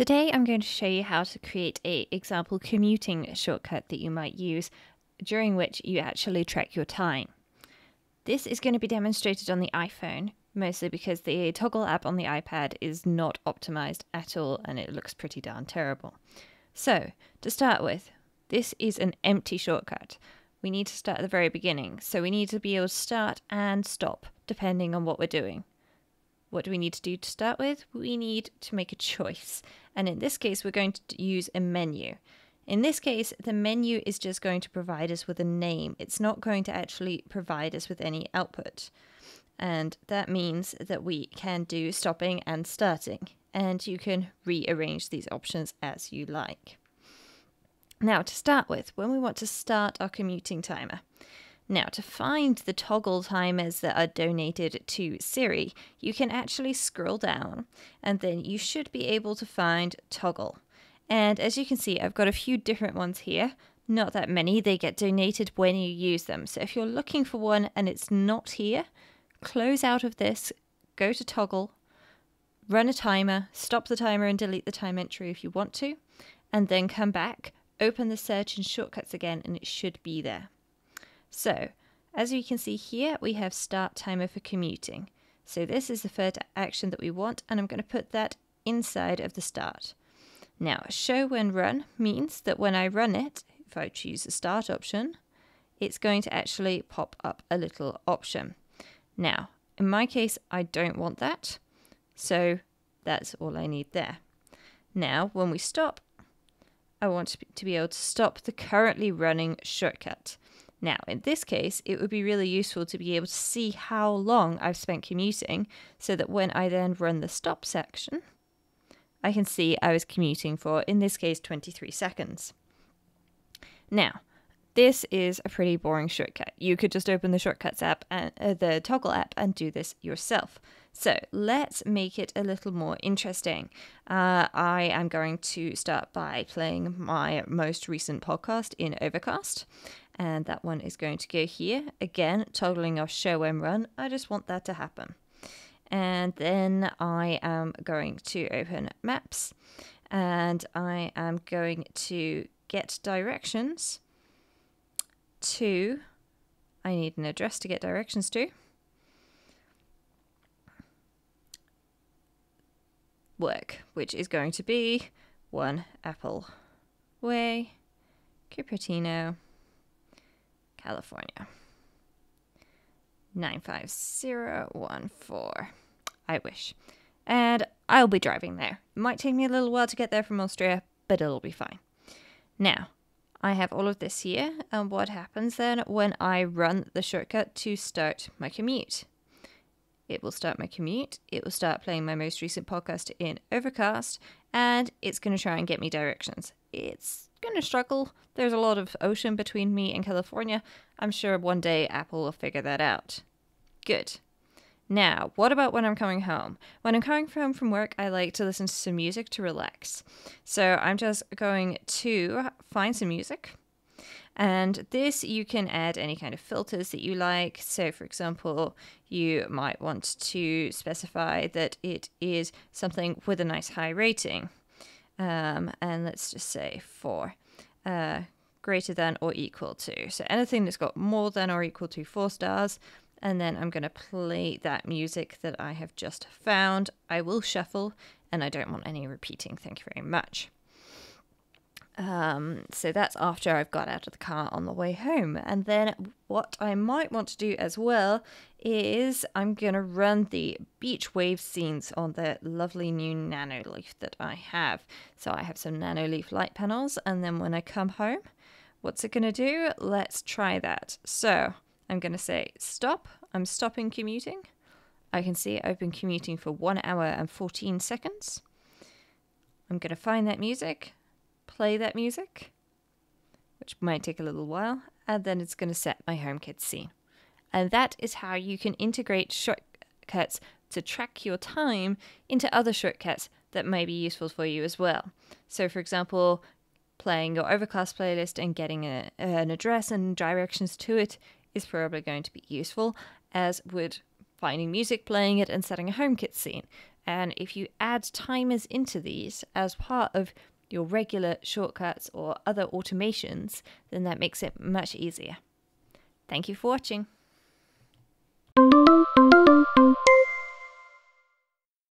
Today I'm going to show you how to create a example commuting shortcut that you might use during which you actually track your time. This is going to be demonstrated on the iPhone, mostly because the Toggl app on the iPad is not optimized at all and it looks pretty darn terrible. So, to start with, this is an empty shortcut. We need to start at the very beginning, so we need to be able to start and stop depending on what we're doing. What do we need to do to start with? We need to make a choice. And in this case, we're going to use a menu. In this case, the menu is just going to provide us with a name. It's not going to actually provide us with any output. And that means that we can do stopping and starting. And you can rearrange these options as you like. Now, to start with, when we want to start our commuting timer, now, to find the Toggl timers that are donated to Siri, you can actually scroll down and then you should be able to find Toggl. And as you can see, I've got a few different ones here. Not that many, they get donated when you use them. So if you're looking for one and it's not here, close out of this, go to Toggl, run a timer, stop the timer and delete the time entry if you want to, and then come back, open the search and shortcuts again, and it should be there. So, as you can see here, we have start timer for commuting. So this is the first action that we want, and I'm going to put that inside of the start. Now, show when run means that when I run it, if I choose the start option, it's going to actually pop up a little option. Now, in my case, I don't want that, so that's all I need there. Now, when we stop, I want to be able to stop the currently running shortcut. Now, in this case, it would be really useful to be able to see how long I've spent commuting so that when I then run the stop section, I can see I was commuting for, in this case, 23 seconds. Now, this is a pretty boring shortcut. You could just open the shortcuts app and uh, the Toggl app and do this yourself. So let's make it a little more interesting. Uh, I am going to start by playing my most recent podcast in Overcast and that one is going to go here. Again, toggling off show and run. I just want that to happen. And then I am going to open maps and I am going to get directions to, I need an address to get directions to. Work, which is going to be one Apple Way, Cupertino, California. 95014. I wish. And I'll be driving there. It might take me a little while to get there from Austria, but it'll be fine. Now, I have all of this here, and what happens then when I run the shortcut to start my commute? It will start my commute, it will start playing my most recent podcast in Overcast, and it's going to try and get me directions. It's going to struggle. There's a lot of ocean between me and California. I'm sure one day Apple will figure that out. Good. Now, what about when I'm coming home? When I'm coming home from work, I like to listen to some music to relax. So I'm just going to find some music. And this, you can add any kind of filters that you like. So, for example, you might want to specify that it is something with a nice high rating. Um, and let's just say four, uh, greater than or equal to. So anything that's got more than or equal to four stars. And then I'm going to play that music that I have just found. I will shuffle, and I don't want any repeating. Thank you very much. Um, so that's after I've got out of the car on the way home. And then what I might want to do as well is I'm going to run the beach wave scenes on the lovely new Nanoleaf that I have. So I have some Nanoleaf light panels. And then when I come home, what's it going to do? Let's try that. So I'm going to say stop. I'm stopping commuting. I can see I've been commuting for one hour and 14 seconds. I'm going to find that music play that music, which might take a little while, and then it's going to set my HomeKit scene. And that is how you can integrate shortcuts to track your time into other shortcuts that may be useful for you as well. So, for example, playing your Overcast playlist and getting a, an address and directions to it is probably going to be useful, as would finding music, playing it, and setting a HomeKit scene. And if you add timers into these as part of your regular shortcuts or other automations, then that makes it much easier. Thank you for watching.